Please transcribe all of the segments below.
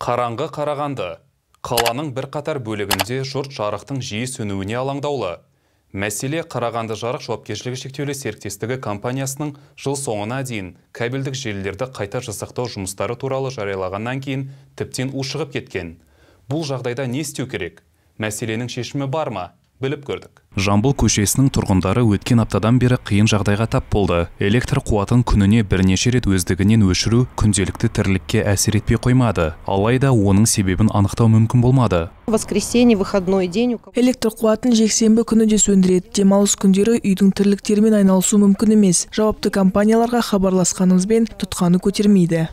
Қараңғы Қарағанды. Қаланың бірқатар бөлігінде жұрт жарықтың жиі сөнуіне алаңдаулы. Мәселе Қарағанды жарық жауапкершілігі шектеулі серіктестігі компаниясының жыл соңына дейін кабельдік желілерді қайта жасақтау жұмыстары туралы жариялағаннан кейін тіптен ушығып кеткен. Бұл жағдайда не істеу керек? Мәселенің шешімі бар ма? Біліп көрдік. Жамбыл көшесінің тұрғындары өткен аптадан бері қиын жағдайға тап болды. Электр қуатын күніне бірнеше рет өздігінен өшіру күнделікті тірлікке әсер етпей қоймады. Алайда оның себебін анықтау мүмкін болмады. Воскресенье выходной день. Электр қуатын жексенбі күні де сөндіреді. Демалыс күндері үйдің тірліктерімен айналысу мүмкін емес. Жауапты компанияларға хабарласқанымызбен тұтқаны көтермейді.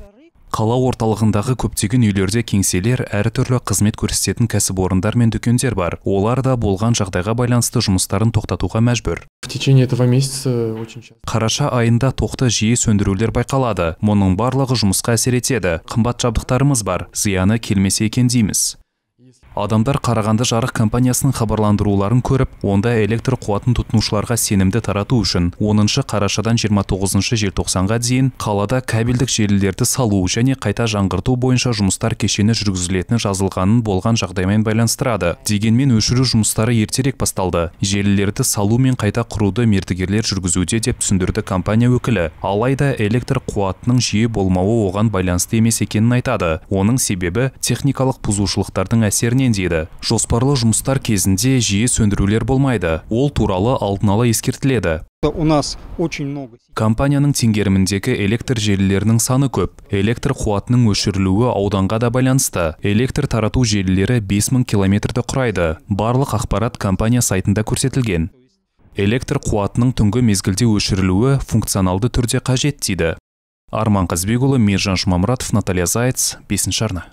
Қала орталығындағы көптеген үйлерде кеңселер әртүрлі қызмет көрсететін кәсіпорындар мен дүкендер бар. Олар да болған жағдайға байланысты жұмыстарын тоқтатуға мәжбүр. В течение этого месяца очень часто қараша айында тоқты жиі сөндірулер байқалады. Мұның барлығы жұмысқа әсер етеді. Қымбат жабдықтарымыз бар. Зияны келмесе екен дейміз. Адамдар қарағанды жарық компаниясының хабарландыруларын көріп онда электр қуатын тұтынушыларға сенімді тарату үшін 10 қарашадан 29 желтоқсанға дейін қалада кабельдік желілерді салу және қайта жаңғырту бойынша жұмыстар кешені жүргізілетіні жазылғанын болған жағдаймен байланыстырады. Дегенмен өшіру жұмыстары ертерек басталды. Желілерді салу мен қайта құруды мердігерлер жүргізуде деп түсіндірді компания өкілі. Алайда электр қуатының жиі болмауы оған байланысты емес екенін айтады. Оның себебі техникалық бұзушылықтардың әсерінен дейді. Жоспарлы жұмыстар кезінде жиі сөндірулер болмайды. Ол туралы алдын ала ескертіледі. У нас очень много компанияның теңгеріміндегі электр желілерінің саны көп. Электр қуатының өшірілуі ауданға да байланысты. Электр тарату желілері 5000 километрді құрайды. Барлық ақпарат компания сайтында көрсетілген. Электр қуатының түнгі мезгілде өшірілуі функционалды түрде қажет дейді. Арман қазбекұлы мейіржан жұмамұратов наталья заяц бесінші арна.